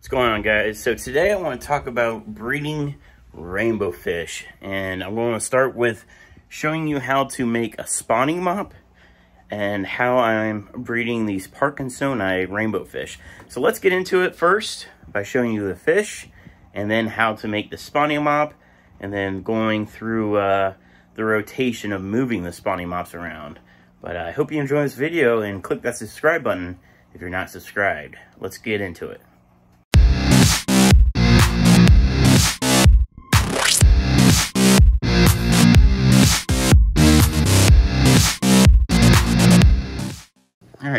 What's going on guys? So today I want to talk about breeding rainbow fish and I'm going to start with showing you how to make a spawning mop and how I'm breeding these Parkinsoni rainbow fish. So let's get into it first by showing you the fish and then how to make the spawning mop and then going through uh, the rotation of moving the spawning mops around. But I hope you enjoy this video and click that subscribe button if you're not subscribed. Let's get into it.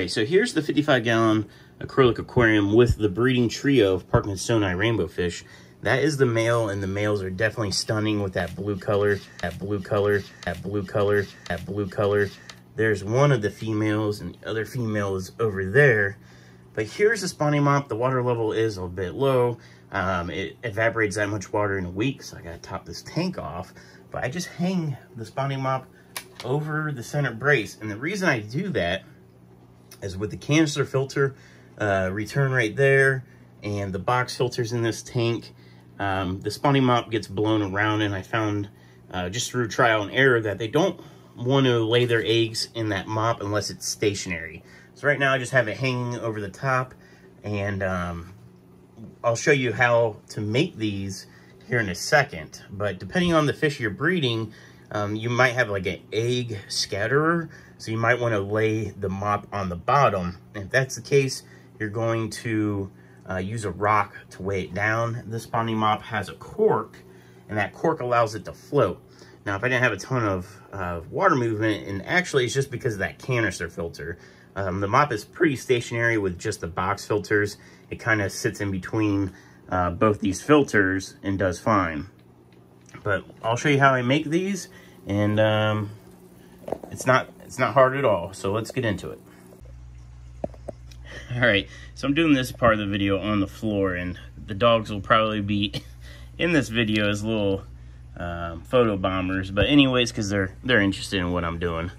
Right, so here's the 55 gallon acrylic aquarium with the breeding trio of Parkinsoni rainbow fish. That is the male, and the males are definitely stunning with that blue color, that blue color, that blue color, that blue color. There's one of the females, and the other female is over there. But here's the spawning mop. The water level is a bit low. Um, it evaporates that much water in a week, so I gotta top this tank off. But I just hang the spawning mop over the center brace. And the reason I do that is with the canister filter uh, return right there and the box filters in this tank, um, the spawning mop gets blown around and I found uh, just through trial and error that they don't want to lay their eggs in that mop unless it's stationary. So right now I just have it hanging over the top and um, I'll show you how to make these here in a second. But depending on the fish you're breeding, um, you might have like an egg scatterer. So you might want to lay the mop on the bottom. And if that's the case, you're going to uh, use a rock to weigh it down. This spawning mop has a cork, and that cork allows it to float. Now, if I didn't have a ton of uh, water movement, and actually it's just because of that canister filter. Um, the mop is pretty stationary with just the box filters. It kind of sits in between uh, both these filters and does fine. But I'll show you how I make these, and um, it's not it's not hard at all. So let's get into it. All right, so I'm doing this part of the video on the floor, and the dogs will probably be in this video as little um, photo bombers. But anyways, because they're they're interested in what I'm doing.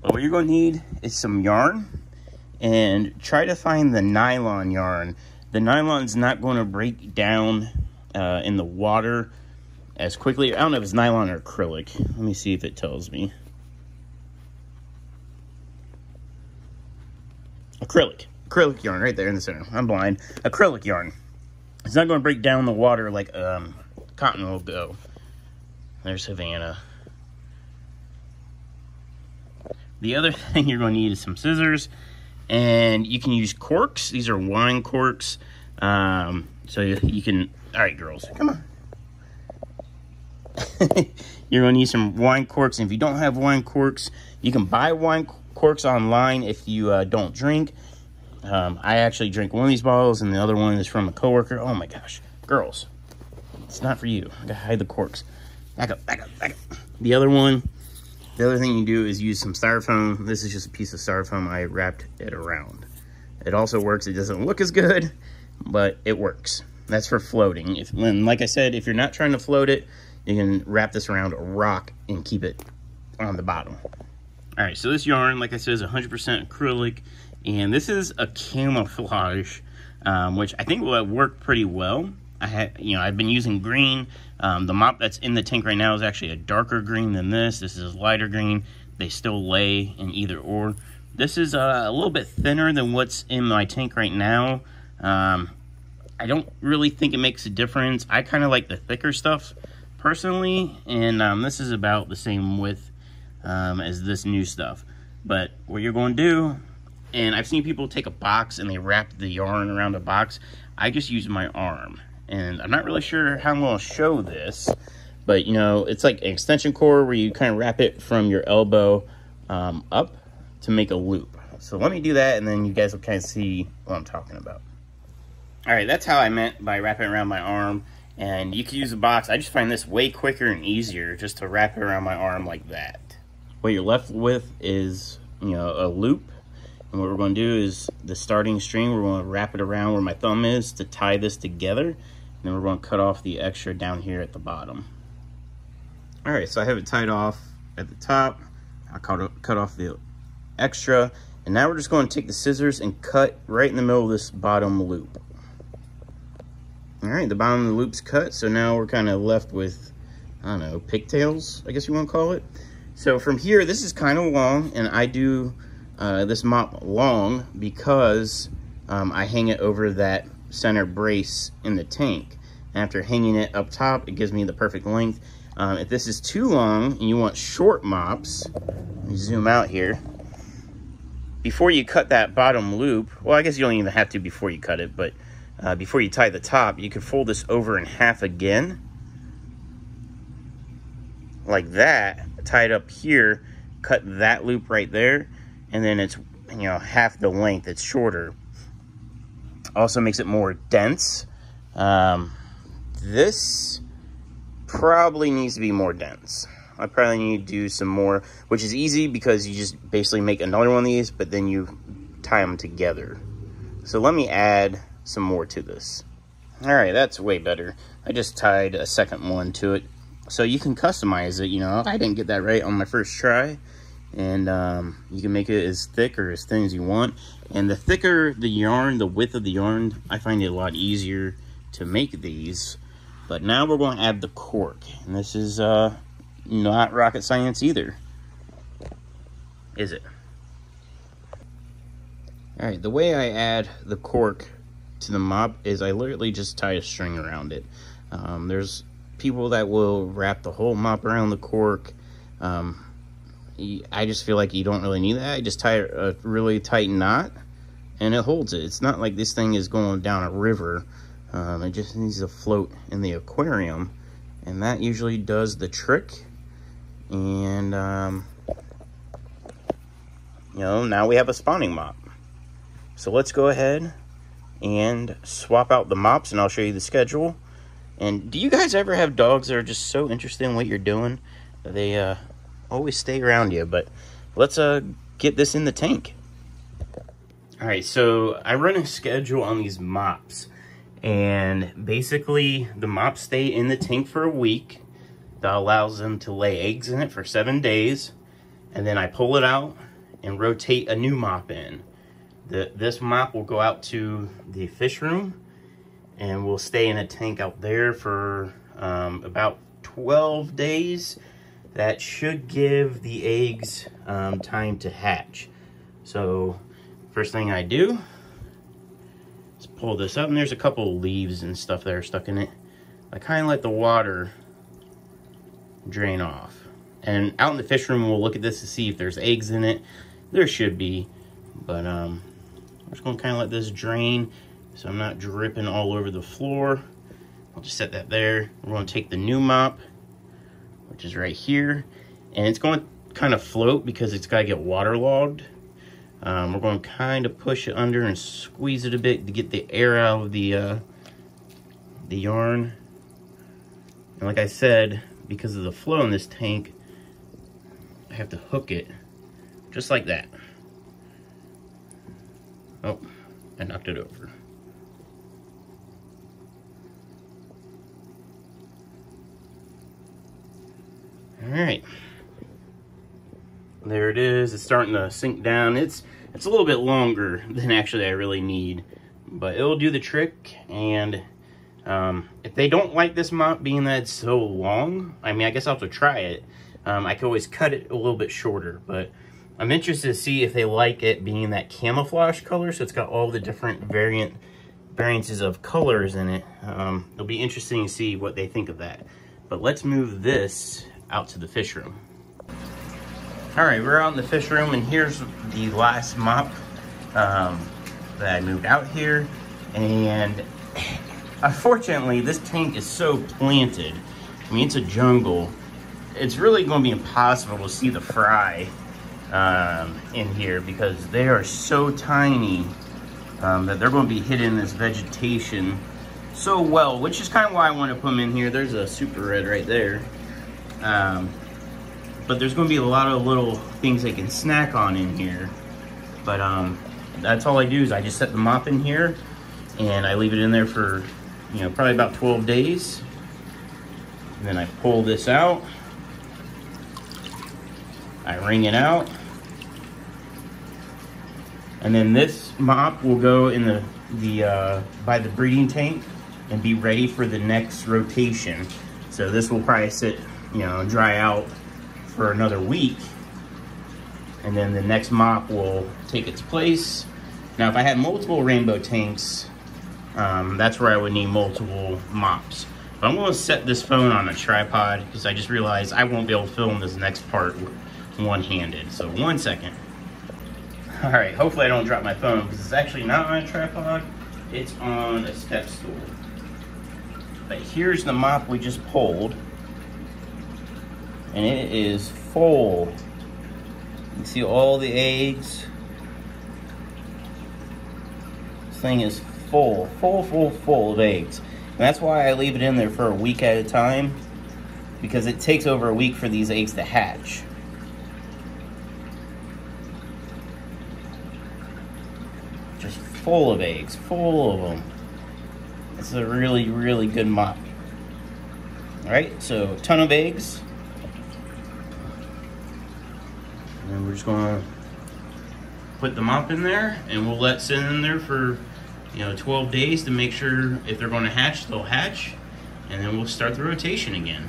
But what you're going to need is some yarn, and try to find the nylon yarn. The nylon's not going to break down uh, in the water as quickly. I don't know if it's nylon or acrylic. Let me see if it tells me. Acrylic. Acrylic yarn right there in the center. I'm blind. Acrylic yarn. It's not going to break down the water like um, cotton will go. There's Havana. The other thing you're going to need is some scissors. And you can use corks. These are wine corks. Um, so you, you can... All right, girls. Come on. you're going to need some wine corks. And if you don't have wine corks, you can buy wine corks online if you uh, don't drink. Um, I actually drink one of these bottles, and the other one is from a coworker. Oh my gosh, girls, it's not for you. I gotta hide the corks. Back up, back up, back up. The other one, the other thing you do is use some styrofoam. This is just a piece of styrofoam. I wrapped it around. It also works. It doesn't look as good, but it works. That's for floating. If when, like I said, if you're not trying to float it, you can wrap this around a rock and keep it on the bottom. All right, so this yarn, like I said, is 100% acrylic, and this is a camouflage, um, which I think will work pretty well. I had, you know, I've been using green. Um, the mop that's in the tank right now is actually a darker green than this. This is lighter green. They still lay in either or. This is uh, a little bit thinner than what's in my tank right now. Um, I don't really think it makes a difference. I kind of like the thicker stuff personally, and um, this is about the same width um, as this new stuff. But what you're going to do, and I've seen people take a box and they wrap the yarn around a box. I just use my arm. And I'm not really sure how I'm going to show this. But, you know, it's like an extension cord where you kind of wrap it from your elbow um, up to make a loop. So let me do that, and then you guys will kind of see what I'm talking about. All right, that's how I meant by wrapping around my arm. And you could use a box. I just find this way quicker and easier just to wrap it around my arm like that. What you're left with is, you know, a loop. And what we're going to do is the starting string, we're going to wrap it around where my thumb is to tie this together. And then we're going to cut off the extra down here at the bottom. All right, so I have it tied off at the top. I cut, cut off the extra. And now we're just going to take the scissors and cut right in the middle of this bottom loop. All right, the bottom of the loop's cut, so now we're kind of left with, I don't know, pigtails, I guess you want to call it. So from here, this is kind of long, and I do uh, this mop long because um, I hang it over that center brace in the tank. After hanging it up top, it gives me the perfect length. Um, if this is too long and you want short mops, zoom out here. Before you cut that bottom loop, well, I guess you don't even have to before you cut it, but uh, before you tie the top, you can fold this over in half again. Like that, tie it up here, cut that loop right there, and then it's, you know, half the length, it's shorter. Also makes it more dense. Um, this probably needs to be more dense. I probably need to do some more, which is easy because you just basically make another one of these, but then you tie them together. So let me add some more to this. All right, that's way better. I just tied a second one to it. So you can customize it, you know. I didn't get that right on my first try. And um, you can make it as thick or as thin as you want. And the thicker the yarn, the width of the yarn, I find it a lot easier to make these. But now we're going to add the cork. And this is uh, not rocket science either. Is it? All right, the way I add the cork to the mop is I literally just tie a string around it. Um, there's people that will wrap the whole mop around the cork. Um, I just feel like you don't really need that. I just tie a really tight knot and it holds it. It's not like this thing is going down a river. Um, it just needs to float in the aquarium and that usually does the trick. And, um, you know, now we have a spawning mop. So let's go ahead and swap out the mops and I'll show you the schedule. And do you guys ever have dogs that are just so interested in what you're doing? They uh, always stay around you, but let's uh, get this in the tank. All right, so I run a schedule on these mops and basically the mops stay in the tank for a week. That allows them to lay eggs in it for seven days. And then I pull it out and rotate a new mop in. The, this mop will go out to the fish room and we'll stay in a tank out there for um, about 12 days. That should give the eggs um, time to hatch. So first thing I do is pull this up and there's a couple leaves and stuff that are stuck in it. I kind of let the water drain off. And out in the fish room, we'll look at this to see if there's eggs in it. There should be, but um, I'm just gonna kind of let this drain so I'm not dripping all over the floor. I'll just set that there. We're gonna take the new mop, which is right here, and it's going to kind of float because it's gotta get waterlogged. Um, we're going to kind of push it under and squeeze it a bit to get the air out of the uh, the yarn. And like I said, because of the flow in this tank, I have to hook it just like that. Oh, I knocked it over. All right. There it is. It's starting to sink down. It's it's a little bit longer than actually I really need, but it'll do the trick. And um, if they don't like this mop being that so long, I mean, I guess I'll have to try it. Um, I could always cut it a little bit shorter, but I'm interested to see if they like it being that camouflage color. So it's got all the different variant variances of colors in it. Um, it'll be interesting to see what they think of that. But let's move this out to the fish room. All right, we're out in the fish room and here's the last mop um, that I moved out here. And unfortunately, this tank is so planted. I mean, it's a jungle. It's really gonna be impossible to see the fry um, in here because they are so tiny um, that they're going to be hidden in this vegetation so well, which is kind of why I want to put them in here. There's a super red right there. Um, but there's going to be a lot of little things they can snack on in here. But um, that's all I do is I just set the mop in here and I leave it in there for, you know, probably about 12 days. And then I pull this out. I wring it out. And then this mop will go in the, the uh, by the breeding tank and be ready for the next rotation. So this will probably sit, you know, dry out for another week. And then the next mop will take its place. Now, if I had multiple rainbow tanks, um, that's where I would need multiple mops. But I'm gonna set this phone on a tripod because I just realized I won't be able to film this next part one-handed. So one second. All right, hopefully I don't drop my phone because it's actually not on a tripod. It's on a step stool. But here's the mop we just pulled. And it is full. You can see all the eggs. This thing is full, full, full, full of eggs. And that's why I leave it in there for a week at a time. Because it takes over a week for these eggs to hatch. Just full of eggs, full of them. It's a really, really good mop. All right, so ton of eggs. And we're just gonna put the mop in there and we'll let sit in there for, you know, 12 days to make sure if they're gonna hatch, they'll hatch. And then we'll start the rotation again.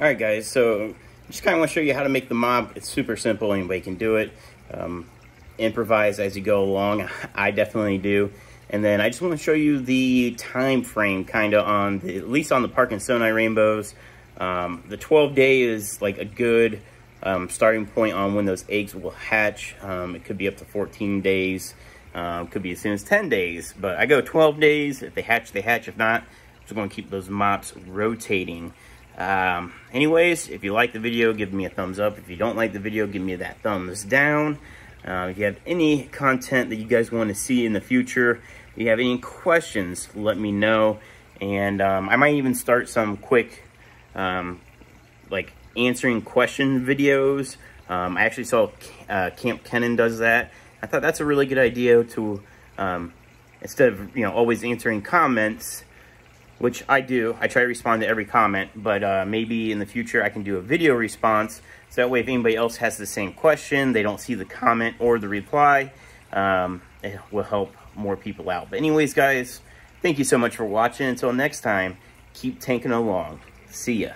All right, guys, so just kind of want to show you how to make the mop. It's super simple, anybody can do it. Um, improvise as you go along. I definitely do. And then I just want to show you the time frame kind of on, the, at least on the Parkinsoni rainbows. Um, the 12 day is like a good um, starting point on when those eggs will hatch. Um, it could be up to 14 days. Um, could be as soon as 10 days. But I go 12 days. If they hatch, they hatch. If not, I'm just going to keep those mops rotating. Um, anyways, if you like the video, give me a thumbs up. If you don't like the video, give me that thumbs down. Uh, if you have any content that you guys want to see in the future, if you have any questions, let me know. And um, I might even start some quick, um, like, answering question videos. Um, I actually saw uh, Kamp Kenan does that. I thought that's a really good idea to, um, instead of, you know, always answering comments, which I do. I try to respond to every comment, but uh, maybe in the future I can do a video response. So that way if anybody else has the same question, they don't see the comment or the reply, um, it will help more people out. But anyways, guys, thank you so much for watching. Until next time, keep tanking along. See ya.